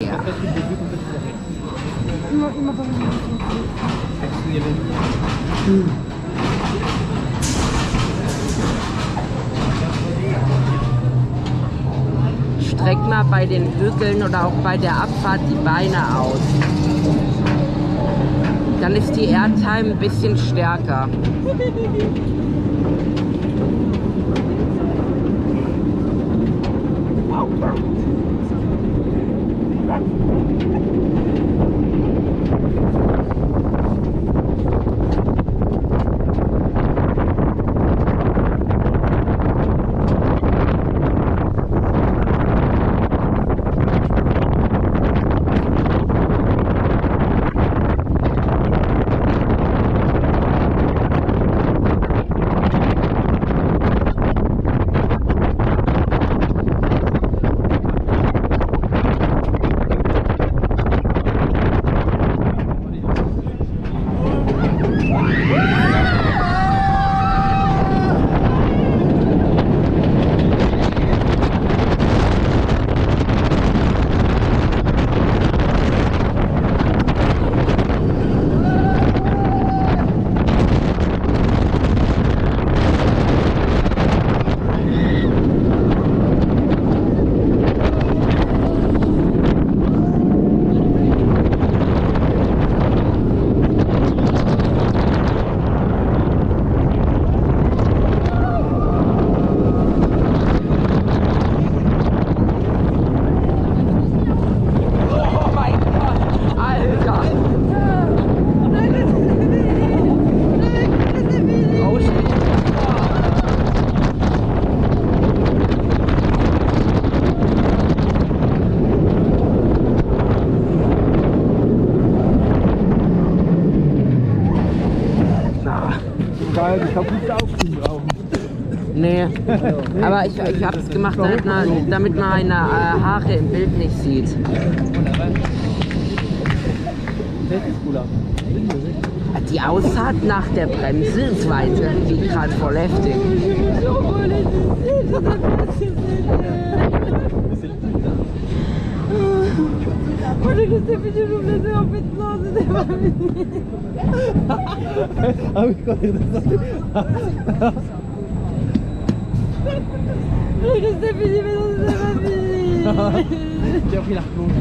Ja. Immer, immer bei mir. Streck mal bei den Hügeln oder auch bei der Abfahrt die Beine aus. Dann ist die Airtime ein bisschen stärker. Woo! Geil, ich hab nicht aufziehen brauchen. Nee, aber ich, ich habe es gemacht, damit man, damit man meine äh, Haare im Bild nicht sieht. Die Ausfahrt nach der Bremse ist jetzt irgendwie gerade voll heftig. Moi j'ai en fait non, c'était pas fini. ah oui, quand il est descendu. fini, mais non, c'était pas fini. tu as pris la replonge.